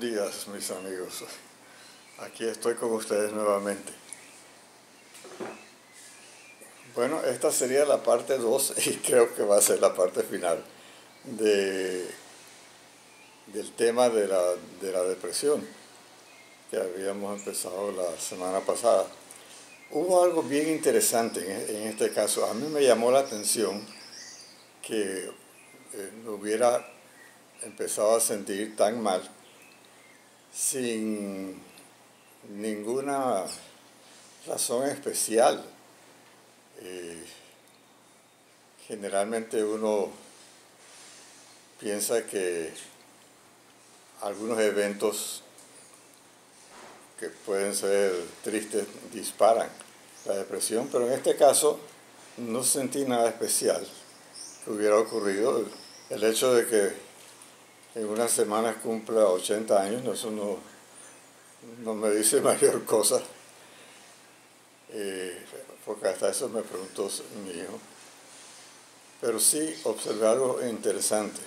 días, mis amigos. Aquí estoy con ustedes nuevamente. Bueno, esta sería la parte 2 y creo que va a ser la parte final de, del tema de la, de la depresión que habíamos empezado la semana pasada. Hubo algo bien interesante en, este caso. A mí me llamó la atención que eh, hubiera empezado a sentir tan mal sin ninguna razón especial. Eh, generalmente uno piensa que algunos eventos que pueden ser tristes disparan la depresión, pero en este caso no sentí nada especial que hubiera ocurrido. El hecho de que en unas semanas cumpla 80 años, eso no, no me dice mayor cosa, eh, porque hasta eso me preguntó mi hijo. Pero sí observé algo interesante,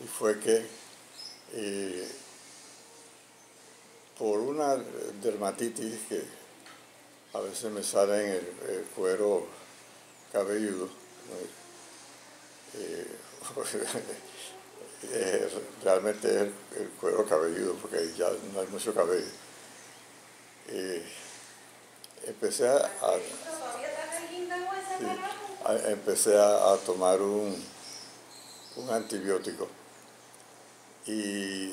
y fue que eh, por una dermatitis que a veces me sale en el, cuero cabelludo, eh, realmente es el, cuero cabelludo, porque ya no hay mucho cabello. empecé a, empecé a, tomar un, un, antibiótico y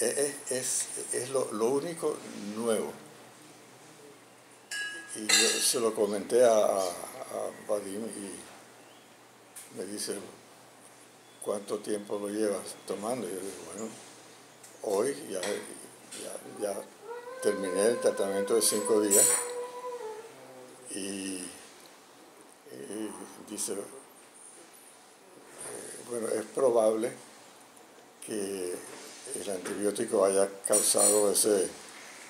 es, es, lo, lo, único nuevo. Y yo se lo comenté a, a, Vadim y me dice, ¿cuánto tiempo lo llevas tomando? Y yo digo, bueno, hoy ya, ya, terminé el tratamiento de cinco días y, dice, eh, bueno, es probable que el antibiótico haya causado ese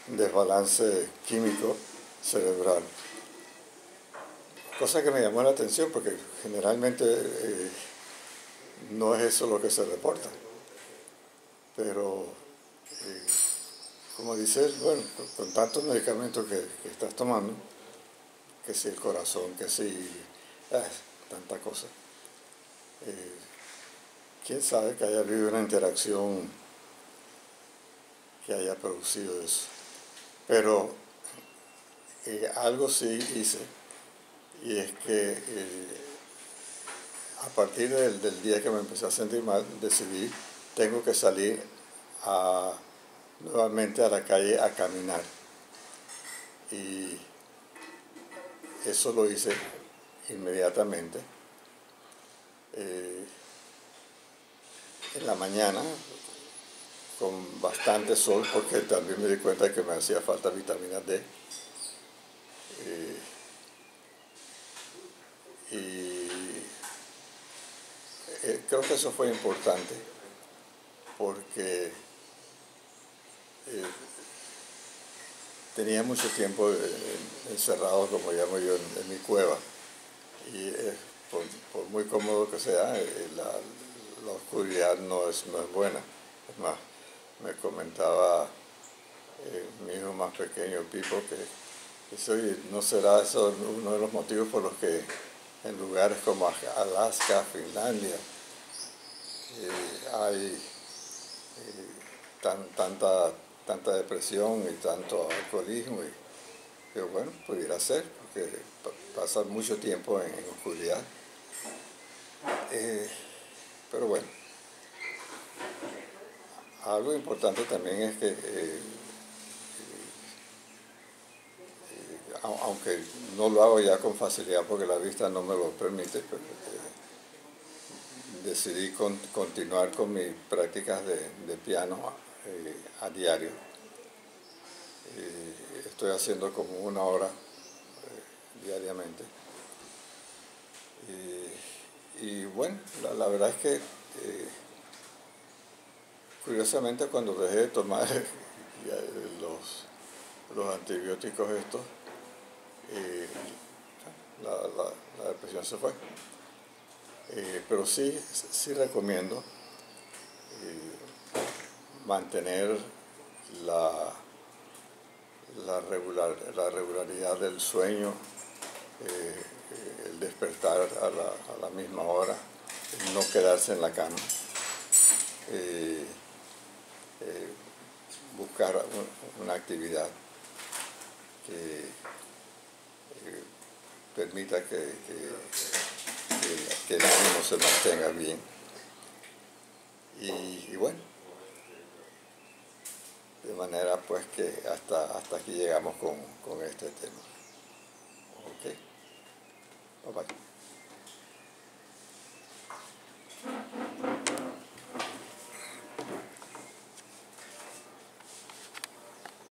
desbalance químico cerebral. Cosa que me llamó la atención porque generalmente eh, no es eso lo que se reporta. Pero, eh, como dice él, bueno, con tantos medicamentos que, estás tomando, que si el corazón, que si ah, tanta cosa, eh, quién sabe que haya habido una interacción que haya producido eso. Pero eh, algo sí hice, y es que a partir del, día que me empecé a sentir mal, decidí, tengo que salir nuevamente a la calle a caminar. Y eso lo hice inmediatamente. Eh, en la mañana, con bastante sol, porque también me di cuenta que me hacía falta vitamina D. Eh, y eh, creo que eso fue importante porque eh, tenía mucho tiempo encerrado, como llamo yo, en, mi cueva. Y por, muy cómodo que sea, la, oscuridad no es, no buena. Es más, me comentaba mi hijo más pequeño, Pipo, que ¿no será eso uno de los motivos por los que en lugares como Alaska, Finlandia, eh, hay eh, tanta, tanta depresión y tanto alcoholismo? Y, bueno, pudiera ser, porque pasa mucho tiempo en, oscuridad. Eh, pero bueno, algo importante también es que aunque no lo hago ya con facilidad porque la vista no me lo permite, pero, eh, decidí continuar con mis prácticas de, piano eh, a diario. estoy haciendo como una hora eh, diariamente. Y, bueno, la, verdad es que curiosamente cuando dejé de tomar los, los antibióticos estos, eh, la, depresión se fue. Eh, pero sí, sí recomiendo, eh, mantener la, la, regular, la regularidad del sueño, eh, el despertar a la, a la, misma hora, no quedarse en la cama, buscar una actividad que permita que, el ánimo se mantenga bien. Y, bueno, de manera pues que hasta, hasta aquí llegamos con, con este tema.